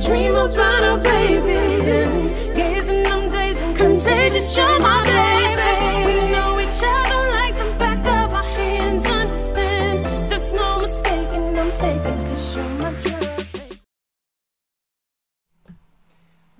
dream about our babies. Gazing them days and contagious, you're my baby. We know each other like the back of our hands. Understand, there's no mistaking, I'm taking, cause you're my drug. baby.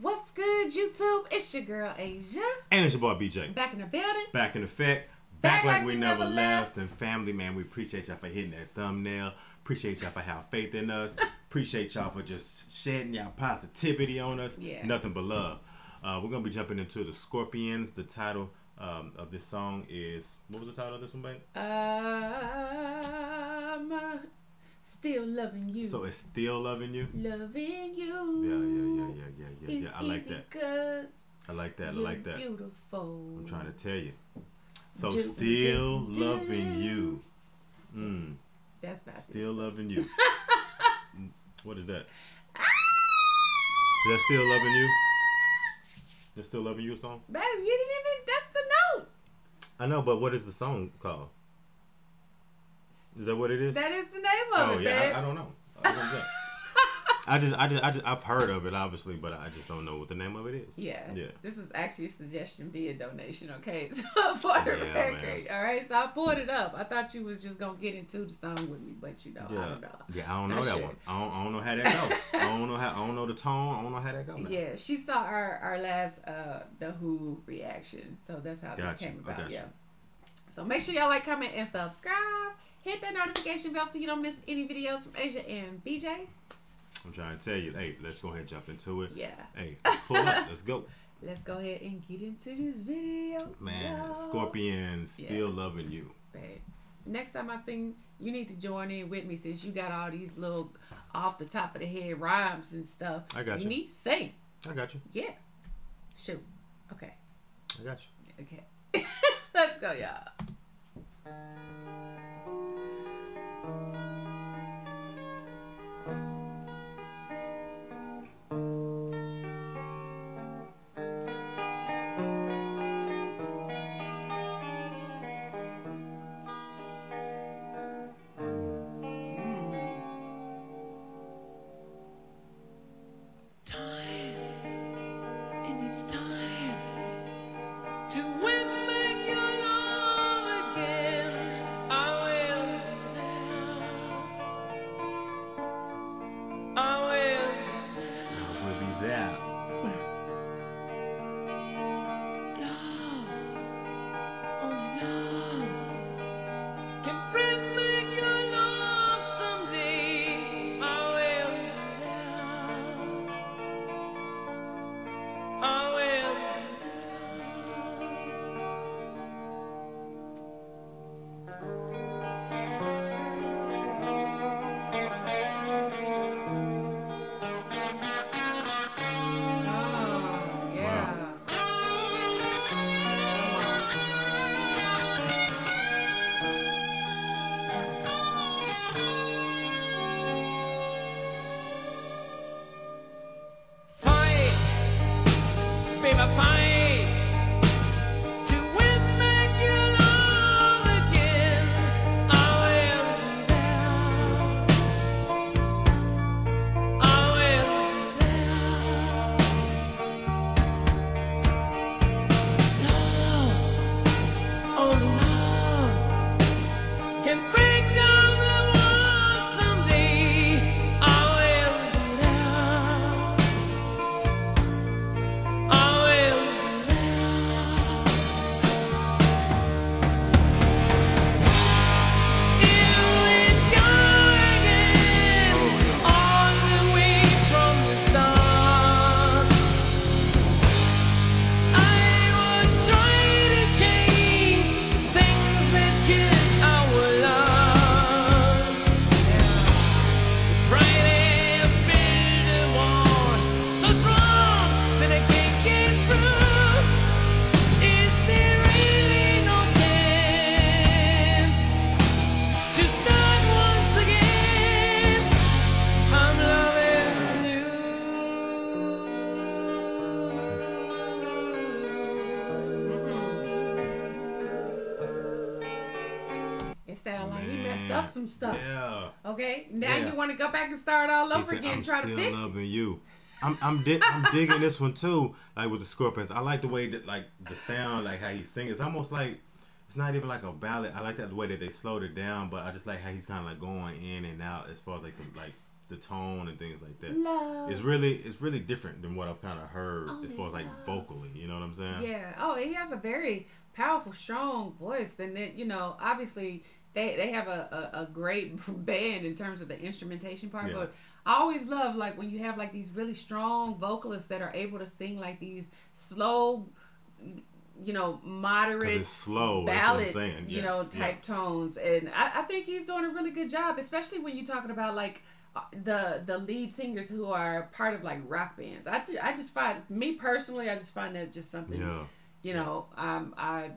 What's good, YouTube? It's your girl Asia. And it's your boy BJ. Back in the building. Back in effect. Back, like, we, never left. And family, man, we appreciate y'all for hitting that thumbnail. Appreciate y'all for having faith in us. appreciate y'all for just shedding y'all positivity on us. Yeah. Nothing but love. Uh, we're gonna be jumping into the Scorpions. The title um, of this song is what was the title of this one, babe? Uh, still loving you. So it's still loving you. loving you. yeah, yeah, yeah, yeah, yeah, yeah. I like that. I like that. I like that. beautiful. I'm trying to tell you. So Do- still do- do- loving you. Mm. That's not Still loving you. What is that? Is that still loving you? That still loving you song? Baby, you didn't even. That's the note. I know, but what is the song called? Is that what it is? That is the name of oh it, yeah, babe. I, I don't know. I, don't know. I just, I just, I just, I've heard of it obviously, but I just don't know what the name of it is. Yeah. Yeah. This was actually a suggestion via donation, okay? So for the Yeah, record. All right. So I pulled it up. I thought you was just gonna get into the song with me, but you know, I Yeah, don't know. yeah, I don't know That that shit. one. I don't, I don't know how that go. I don't know how, I don't know the tone. I don't know how that go. Now. Yeah, she saw our our last uh the Who reaction, so that's how Gotcha. this came about. gotcha. Yeah. So make sure y'all like, comment, and subscribe. Hit that notification bell so you don't miss any videos from Asia and BJ. I'm trying to tell you. Hey, let's go ahead and jump into it. Yeah. Hey, let's pull up. Let's go. Let's go ahead and get into this video. Man, y'all. Scorpion still Yeah. loving you. Babe. Next time I sing, you need to join in with me since you got all these little off the top of the head rhymes and stuff. I got you. you. need to sing. I got you. Yeah. Shoot. Okay. I got you. Okay. Let's go, y'all. It's time some stuff. Yeah. Okay, now Yeah. you want to go back and start all over said, again, I'm try to fix. loving you. I'm I'm, dig- I'm digging this one too. Like with the Scorpions, I like the way that like the sound, like how he sings. It's almost like it's not even like a ballad. I like that the way that they slowed it down, but I just like how he's kind of like going in and out as far as like the like the tone and things like that. Love. It's really it's really different than what I've kind of heard oh, as far as like vocally. You know what I'm saying? Yeah. Oh, he has a very powerful, strong voice, and then you know, obviously they they have a, a, a great band in terms of the instrumentation part. Yeah. But I always love like when you have like these really strong vocalists that are able to sing like these slow, you know, moderate slow. Ballad, saying. you Yeah, know, yeah. type tones, and I, I think he's doing a really good job, especially when you're talking about like uh, the the lead singers who are part of like rock bands. I, I just find me personally, I just find that just something Yeah. you know, um, I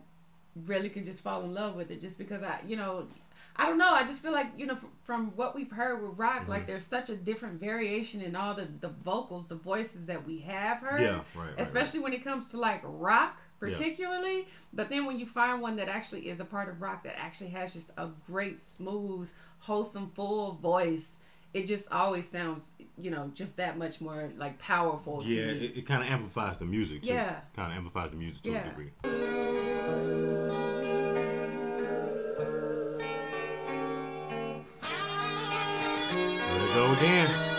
really can just fall in love with it just because I, you know, I don't know. I just feel like you know, from, from what we've heard with rock, Mm-hmm. like there's such a different variation in all the the vocals, the voices that we have heard. Yeah, right, right, Especially when it comes to like rock, particularly. But then when you find one that actually is a part of rock that actually has just a great, smooth, wholesome, full voice. It just always sounds, you know, just that much more like powerful. to Yeah, me. it, it kind of amplifies the music too. Yeah. Kind of amplifies the music to Yeah. a degree. Go again.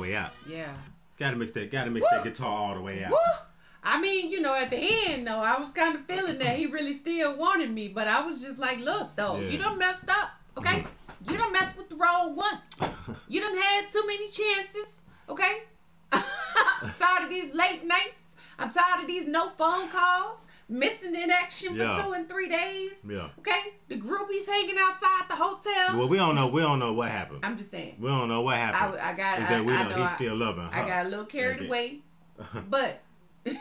Way out. yeah. Gotta mix that. Gotta mix that guitar all the way out. Woo! I mean, you know, at the end though, I was kind of feeling that he really still wanted me, but I was just like, look though, Yeah. you done messed up, okay? Mm-hmm. You done messed with the wrong one. You done had too many chances, okay? I'm tired of these late nights. I'm tired of these no phone calls, missing in action for Yeah. two and three days. Yeah. Okay, the groupies hanging outside the hotel. Well, we don't know. We don't know what happened. I'm just saying. We don't know what happened. I, I got. Is I, that we I know know he's I- still loving her? I got a little carried away, but it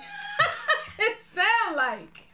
sound like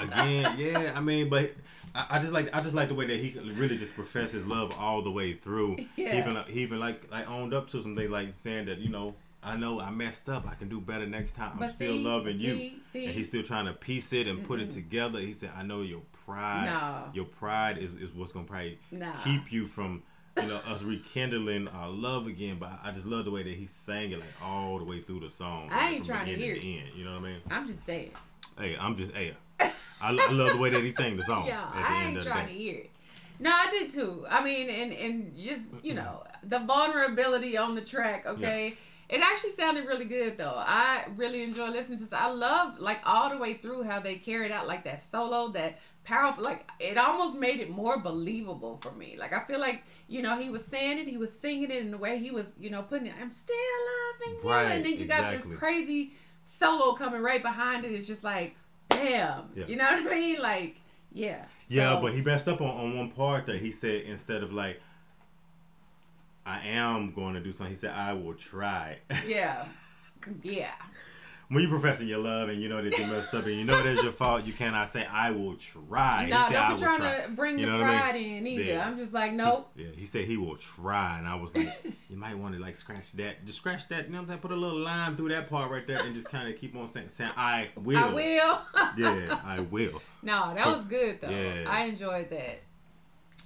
Again, yeah. I mean, but I, I just like I just like the way that he really just professed his love all the way through. Yeah. Even he even like like owned up to some things like saying that you know I know I messed up. I can do better next time. I'm But still see, loving you. see. And he's still trying to piece it and put it together. He said, I know your pride. No. Your pride is, is what's gonna probably Nah. keep you from you know us rekindling our love again. But I just love the way that he sang it like all the way through the song. I like, ain't trying to hear end. You know what I mean? I'm just saying. Hey, I'm just hey. I, I love the way that he sang the song. Yeah, I ain't trying to hear it. No, I did too. I mean, and and just you know the vulnerability on the track. Okay, it actually sounded really good though. I really enjoy listening to. this. I love like all the way through how they carried out like that solo, that powerful. Like it almost made it more believable for me. Like I feel like you know he was saying it, he was singing it in the way he was you know putting it. I'm still loving you, Right, and then you got this crazy solo coming right behind it. It's just like, bam. Yeah. You know what I mean? Like, yeah. Yeah, So- but he messed up on, on one part that he said instead of like I am going to do something, he said I will try. Yeah. Yeah. when you're professing your love and you know that you messed up and you know that's your fault, you cannot say I will try. He No, said, "I don't be trying try." to bring You the what I mean? pride in either. Yeah. I'm just like, nope. Yeah, he said he will try, and I was like, you might want to like scratch that, just scratch that. You know what I'm saying? Put a little line through that part right there, and just kind of keep on saying, saying I will. I will. Yeah, I will. no, that was good though. Yeah. I enjoyed that.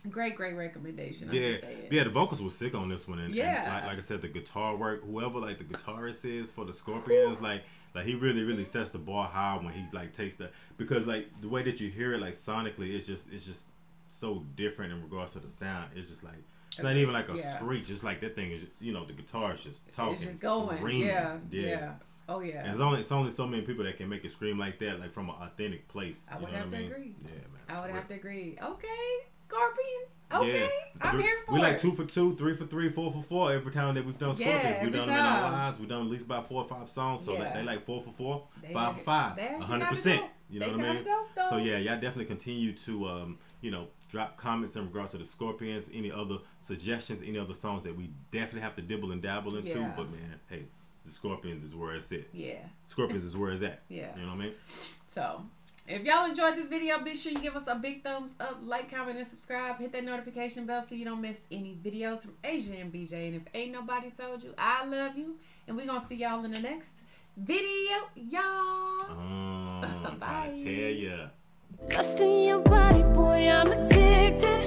Great, great recommendation. I'm Yeah, yeah. The vocals was sick on this one, and, and like, like I said, the guitar work. Whoever like the guitarist is for the Scorpions, like like he really really sets the bar high when he like takes the because like the way that you hear it like sonically, it's just it's just so different in regards to the sound. It's just like it's not even like a Yeah. screech. It's like that thing is you know the guitar is just talking, It's just going. screaming. Yeah, yeah. Oh yeah. And it's only it's only so many people that can make it scream like that, like from an authentic place. I you would know have what to mean? agree. Yeah, man. I would have to agree. Okay, Scorpions. Okay, I'm here for we it. like two for two, three for three, four for four every time that we've done Yeah, Scorpions. we've done them in our lives. We've done at least about four or five songs. So Yeah. they, they like four for four, They five for it. five, They hundred percent. You know They what I mean? dope. So yeah, y'all definitely continue to um, you know, drop comments in regards to the Scorpions, any other suggestions, any other songs that we definitely have to dibble and dabble into. Yeah. But man, hey, the Scorpions is where it's at. Yeah. Scorpions is where it's at. Yeah. You know what I mean? So, if y'all enjoyed this video, be sure you give us a big thumbs up, like, comment, and subscribe. Hit that notification bell so you don't miss any videos from Asia and BJ. And if ain't nobody told you, I love you. And we going to see y'all in the next video, y'all. Bye. your body, boy, I'm addicted.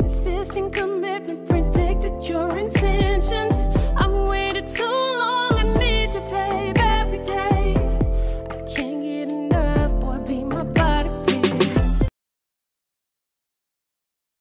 Insisting commitment, predicted your intentions. I've waited too long, I need to pay.